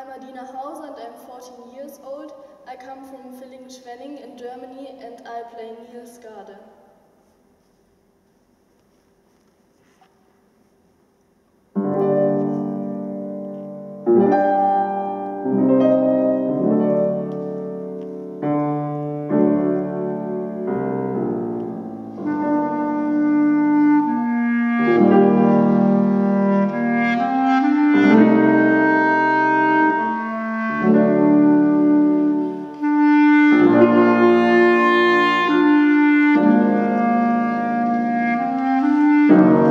I'm Adina Hauser and I'm 14 years old. I come from Villingen-Schwenning in Germany and I play Niels Gade. thank you you